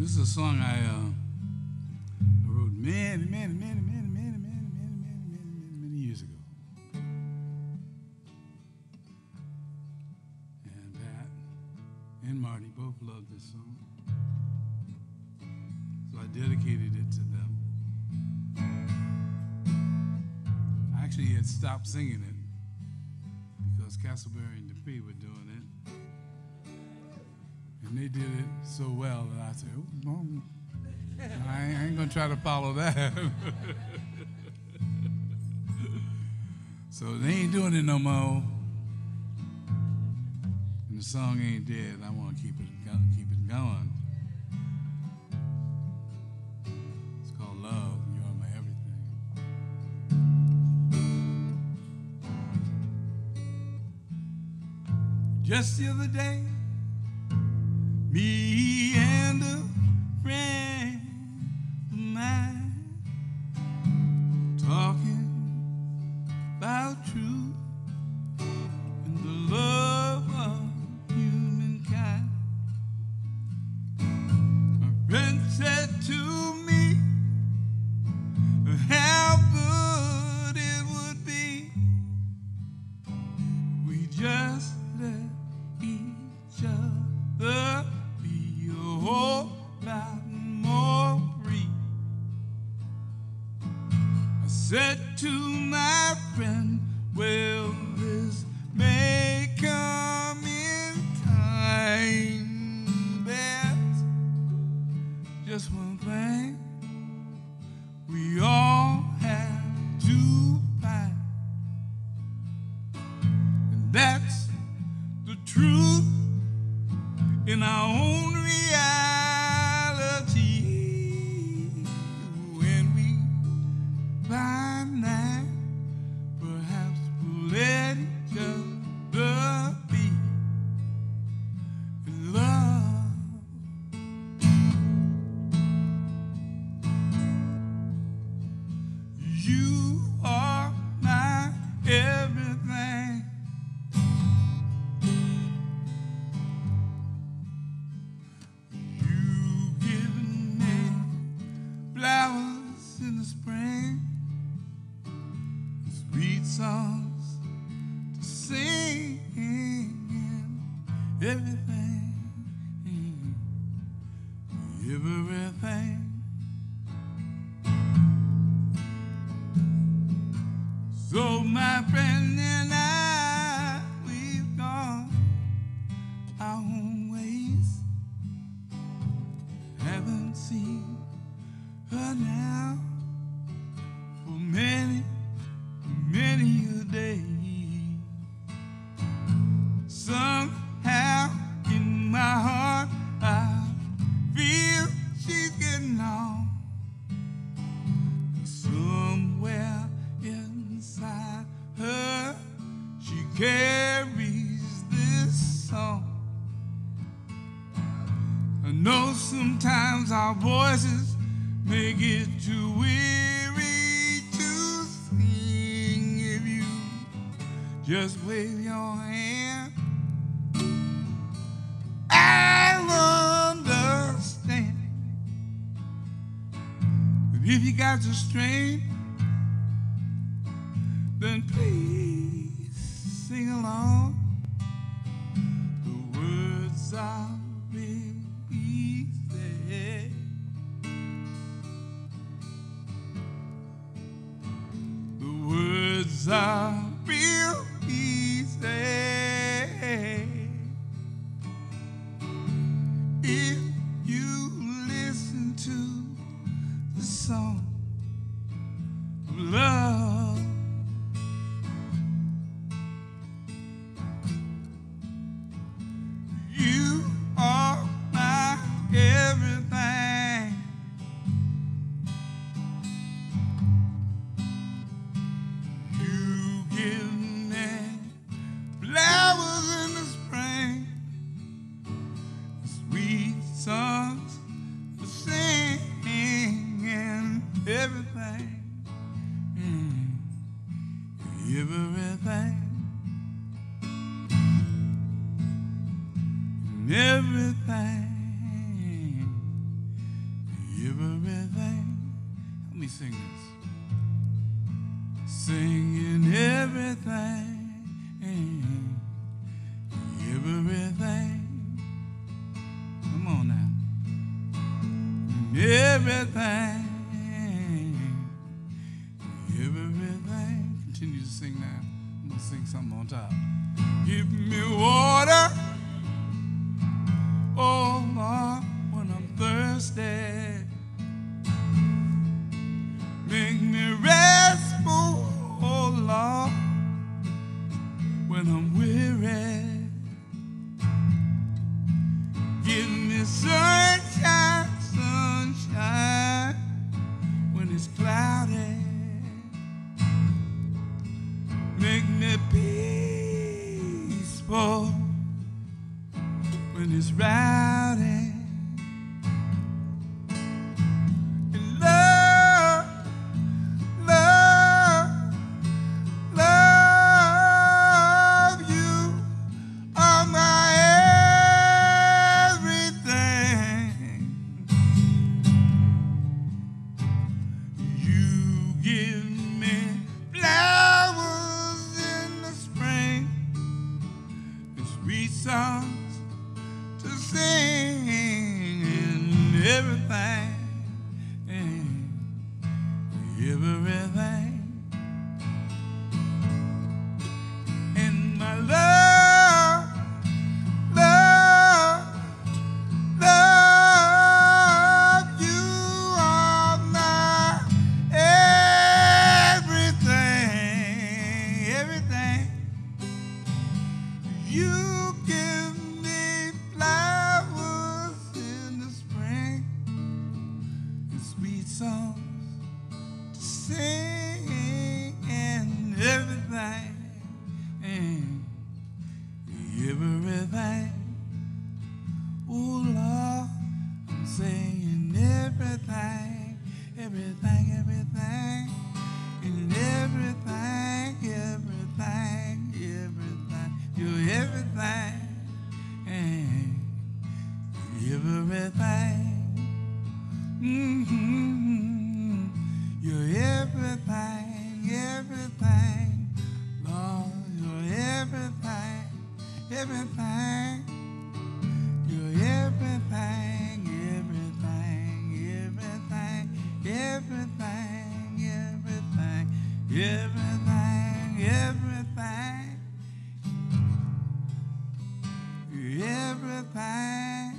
This is a song I uh, wrote many, many, many, many, many, many, many, many, many, many years ago. And Pat and Marty both loved this song. So I dedicated it to them. I actually had stopped singing it because Castleberry and Dupree were doing it. And they did it so well that I said, oh, I ain't, gonna try to follow that. so they ain't doing it no more. And the song ain't dead. I want to keep it keep it going. It's called Love. You are my everything. Just the other day, just one thing songs to sing, everything, everything. So my friend sometimes our voices may get too weary to sing. If you just wave your hand, I'll understand. If you got the strength, then please sing along. Song love. Sing this. Singing everything, everything. Come on now. Everything, everything. Continue to sing now. I'm going to sing something on top. Give me water, oh Lord, when I'm thirsty. Everything, everything. And my love, love, love, you are my everything, everything. You everything, everything, everything, and everything, everything, everything. You're everything, everything. Mm-hmm. You're everything, everything. Lord, you're everything, everything. Everything.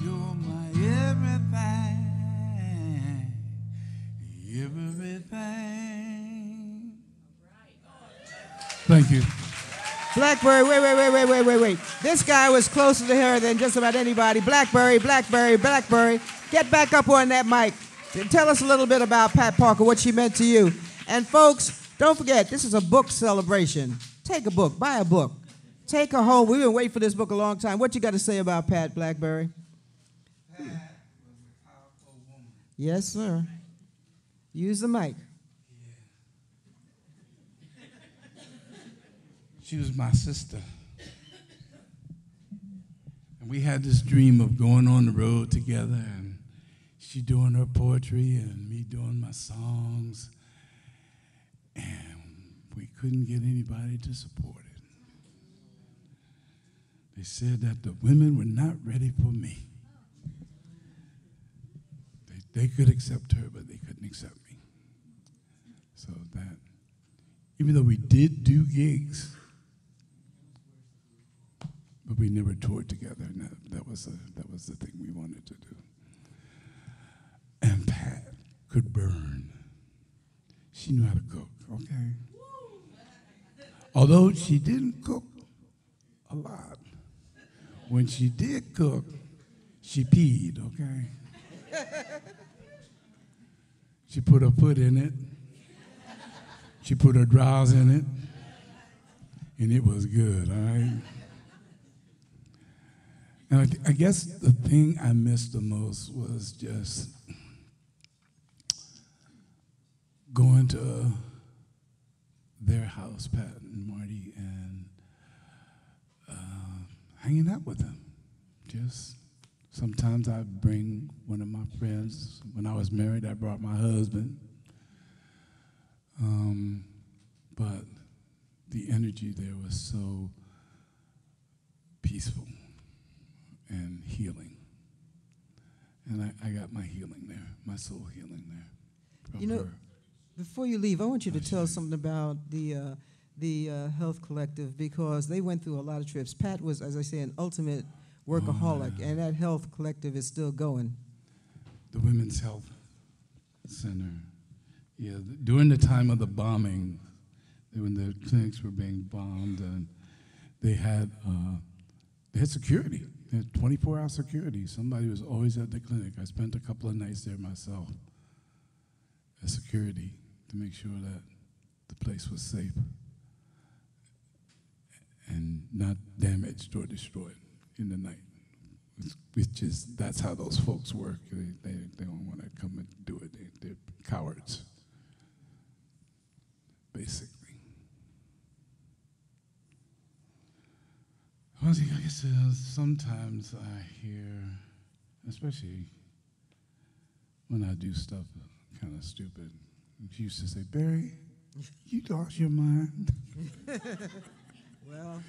You're my everything. Everything. Thank you. Blackberri, wait, wait, wait, wait, wait, wait, wait. This guy was closer to her than just about anybody. Blackberri, Blackberri, Blackberri. Get back up on that mic. And Tell us a little bit about Pat Parker, what she meant to you. And folks, don't forget, this is a book celebration. Take a book, buy a book. Take her home. We've been waiting for this book a long time. What you got to say about Pat Blackberri? Yes, sir. Use the mic. She was my sister. And we had this dream of going on the road together and she doing her poetry and me doing my songs. And we couldn't get anybody to support. They said that the women were not ready for me. They, they could accept her, but they couldn't accept me. So that, even though we did do gigs, but we never toured together. And that, that was a, that was the thing we wanted to do. And Pat could burn. She knew how to cook. Okay. Although she didn't cook a lot, when she did cook, she peed. Okay. She put her foot in it. She put her drawers in it. And it was good, all right? And I, th- I guess the thing I missed the most was just going to their house, Pat and Marty, and hanging out with them. Just Sometimes I bring one of my friends. When I was married, I brought my husband. Um, but the energy there was so peaceful and healing. And I, I got my healing there, my soul healing there. You know- her. Before you leave, I want you to Oh, tell sure. something about the uh, the uh, Health Collective because they went through a lot of trips. Pat was, as I say, an ultimate workaholic, yeah. and that Health Collective is still going. the Women's Health Center. Yeah, th- during the time of the bombing, when the clinics were being bombed, and they had uh, they had security. They had 24-hour security. Somebody was always at the clinic. I spent a couple of nights there myself as security to make sure that the place was safe and not damaged or destroyed in the night which- is that's how those folks work. They, they, they don't want to come and do it. They, they're cowards, basically. Well, I guess uh, sometimes I hear, especially when I do stuff kind of stupid, she used to say, Barry, you lost your mind. Well,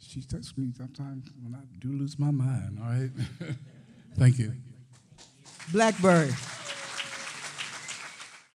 She texts me sometimes when I do lose my mind, all right? Thank you. Blackberri.